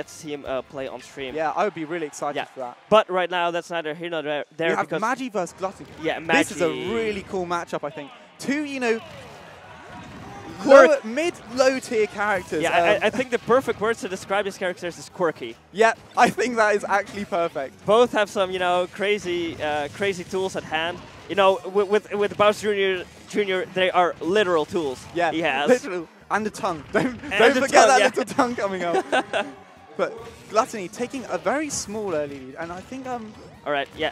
get to see him uh, play on stream. Yeah, I would be really excited Yeah. for that. But right now, that's neither here nor there. we have Magi versus Glutonny. yeah, This is a really cool matchup, I think. Two, you know, Quirk- lower, mid, low tier characters. Yeah, Um, I, I think the perfect words to describe these characters is quirky. yeah, I think that is actually perfect. Both have some, you know, crazy, uh, crazy tools at hand. You know, with with, with Bowser Jr. Jr. They are literal tools. Yeah, he has. literal and the tongue. Don't, And don't forget tongue, that yeah. little tongue coming out. but Glutonny taking a very small early lead, and I think um All right, yeah.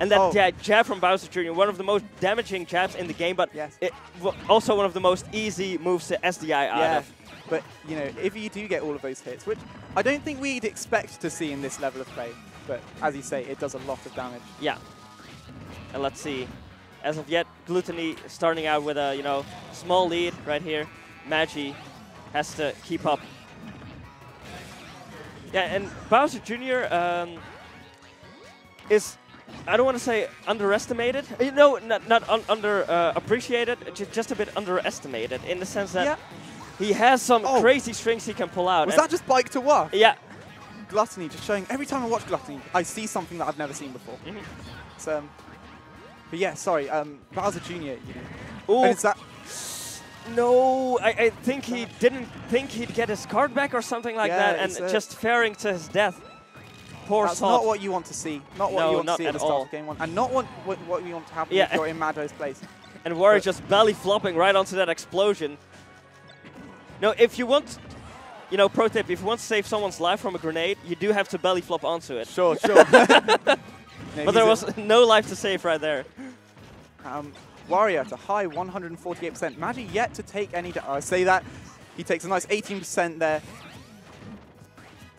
And that Oh. jab from Bowser Jr., one of the most damaging jabs in the game, but Yes. it, also one of the most easy moves to SDI out yeah. of. But you know, if you do get all of those hits, which I don't think we'd expect to see in this level of play, but as you say, it does a lot of damage. Yeah. And let's see. As of yet, Glutonny starting out with a, you know, small lead right here. Magi has to keep up. Yeah, and Bowser Jr. Um, is, I don't want to say underestimated. Uh, No, not, not un under uh, appreciated, just a bit underestimated in the sense that Yeah. he has some Oh. crazy strings he can pull out. Was that just bike to what? yeah, Glutonny just showing every time I watch Glutonny, I see something that I've never seen before. Mhm. So, um, but yeah, sorry, um, Bowser Jr. You know, Ooh, and it's that No, I, I think he didn't think he'd get his card back or something like Yeah, that, and it's, uh, just faring to his death. Poor That's Salt. not what you want to see. Not what No, you want not to see at at the start all. of game one, and not what what, what you want to happen Yeah. if you're in Mado's place. and Wario but- just belly flopping right onto that explosion. No, if you want, you know, pro tip: if you want to save someone's life from a grenade, you do have to belly flop onto it. Sure, sure. But there was no life to save right there. um, Wario to high 148%. Magi yet to take any. I say that he takes a nice 18% there.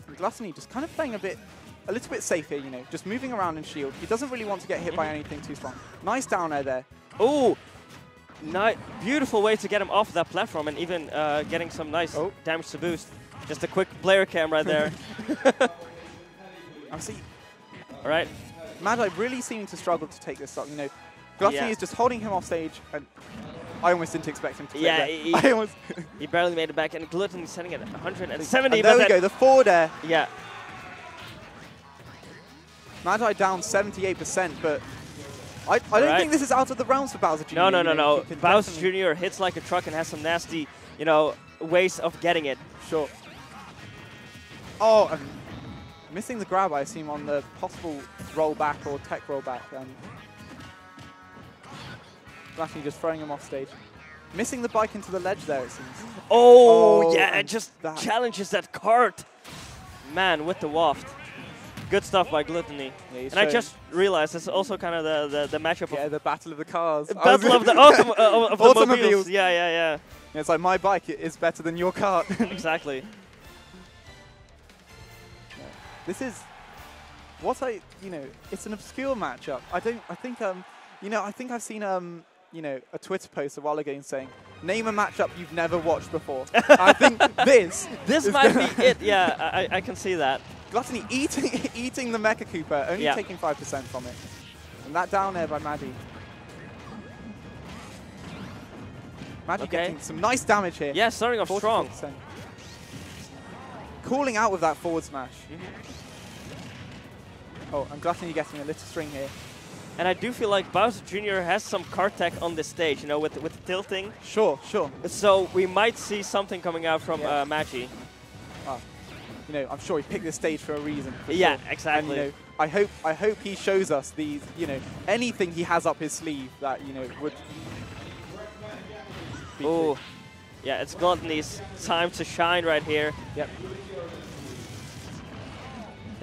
And Glutonny just kind of playing a bit, a little bit safe here. You know, just moving around in shield. He doesn't really want to get hit by anything too strong. Nice down air there. Oh, ni- beautiful way to get him off that platform and even uh, getting some nice Oh. damage to boost. Just a quick player cam right there. I see All right. Magi really seeming to struggle to take this stock. You know, Glutonny Yeah. is just holding him off stage, and I almost didn't expect him to. Yeah, Yeah, he- I almost. He barely made it back, and Glutton setting at 170. and there we go, the forward air. Yeah, Magi down 78%, but I, I don't Alright. think this is out of the realms for Bowser Jr. no, no, you no, know, no. Bowser Jr. hits like a truck and has some nasty, you know, ways of getting it. Sure. Oh, and missing the grab, I assume, on the possible rollback or tech rollback. Um, Glutonny just throwing him off stage. Missing the bike into the ledge there, it seems. Oh, Oh, yeah, it just that- challenges that cart. Man, with the waft. Good stuff by Glutonny. Yeah, And I just realized it's also kind of the, the, the matchup Yeah, of the battle of the cars. Battle of the, autom- uh, of Automobiles. mobiles. Yeah, yeah, Yeah, It's like my bike is better than your cart. yeah. exactly. this is what I, you know, it's an obscure matchup. I don't, I think, um, you know, I think I've seen, um, you know, a Twitter post a while ago saying, name a matchup you've never watched before. I think this, This might be it. Yeah, I, I can see that. Glutonny eating, eating the Mecha Koopa, only Yeah. taking 5% from it. And that down air by Maddie. Maddie Okay. getting some nice damage here. Yeah, starting off strong. 44%. Calling out with that forward smash. Mm-hmm. Oh, and Glutonny getting a little string here. And I do feel like Bowser Jr. has some card tech on this stage, you know, with with tilting. Sure, sure. So we might see something coming out from Yeah. uh, Magi. You know, I'm sure he picked this stage for a reason. for Yeah, sure. exactly. And, you know, I hope I hope he shows us these, you know, anything he has up his sleeve that, you know, would Oh, yeah, it's Glutonny's time to shine right here. Yep.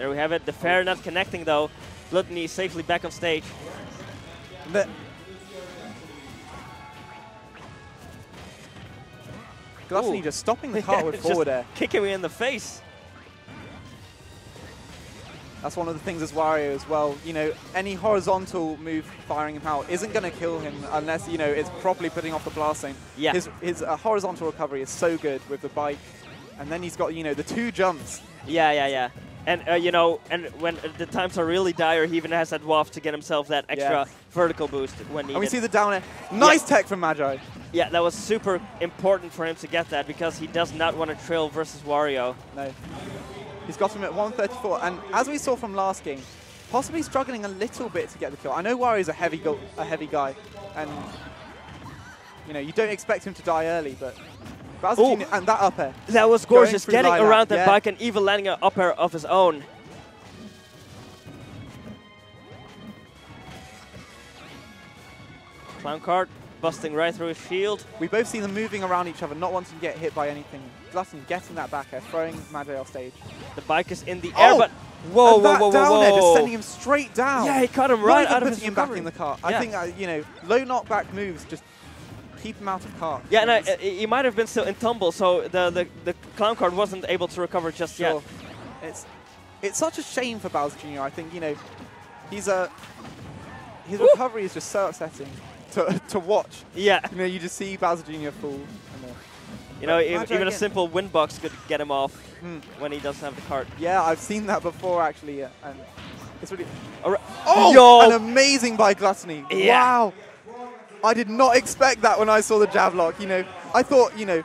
There we have it. The fair not connecting though. Glutonny is safely back on stage. The, Glutonny Ooh. just stopping the cart with forward air. Kicking me in the face. That's one of the things as Wario as well. You know, any horizontal move firing him out isn't going to kill him unless, you know, it's properly putting off the blast zone. Yeah. His, his uh, horizontal recovery is so good with the bike. And then he's got, you know, the two jumps. Yeah, yeah, yeah. And uh, you know, and when uh, the times are really dire, he even has that waft to get himself that extra Yeah. vertical boost when needed. And we see the down air. Nice tech from Magi. yeah, that was super important for him to get that because he does not want to trail versus Wario. No. He's got him at 134, and as we saw from last game, possibly struggling a little bit to get the kill. I know Wario's a heavy a heavy guy, and you know you don't expect him to die early, but And that up air. That was gorgeous, getting Lilac, around that yeah. bike and even landing an up air of his own. Clown card busting right through his shield. We both see them moving around each other, not wanting to get hit by anything. Glutton getting that back air, throwing Magi off stage. The bike is in the air, Oh! but whoa, and whoa, whoa, whoa, down whoa! air just sending him straight down. yeah, he cut him right even out of his him back in the cart. I think uh, you know low knockback moves just keep him out of cart. Yeah, and uh, he might have been still in tumble, so the, the, the clown card wasn't able to recover just Sure. yet. It's it's such a shame for Bowser Jr. I think you know he's a his Woo. recovery is just so upsetting to to watch. Yeah, You know, you just see Bowser Jr. fall. You know, But even a simple wind box could get him off hmm. when he doesn't have the card. Yeah, I've seen that before actually, and it's really. Oh, Yo! and amazing by Glutonny. Yeah. Wow. I did not expect that when I saw the jab lock. You know, I thought, you know,